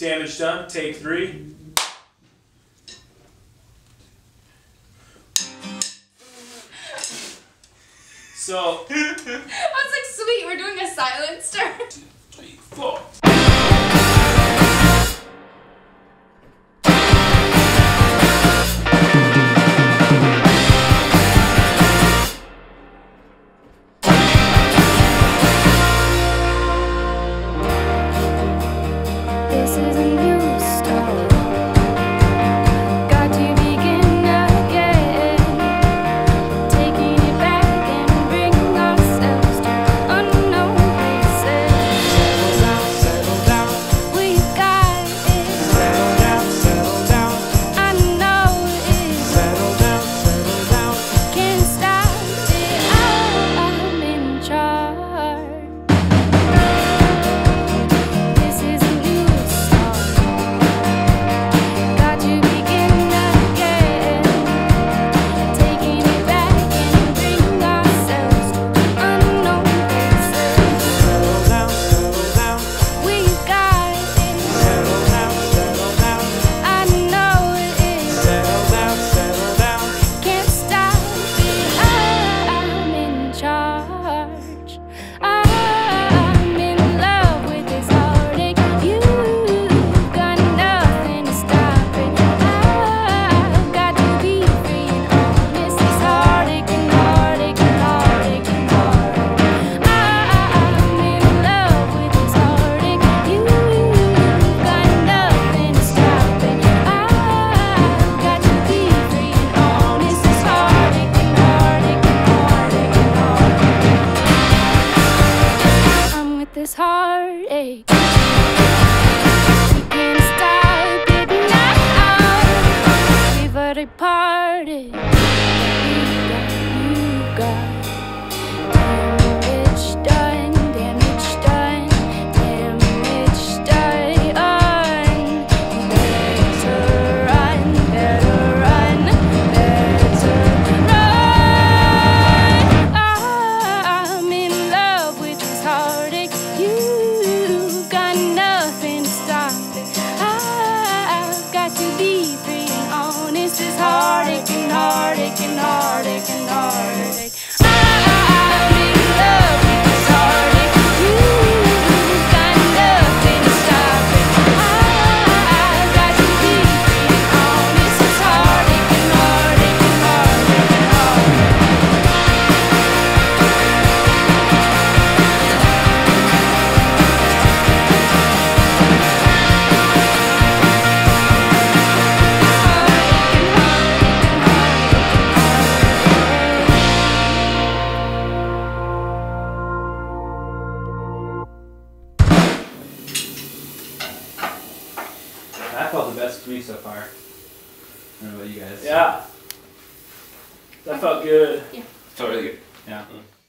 Damage done, take three. So. I was like, sweet, we're doing a silent start. Two, three, four. This is a new story. felt the best to me so far. I don't know about you guys. Yeah. That felt good. Yeah. Felt really good. Yeah. Mm -hmm.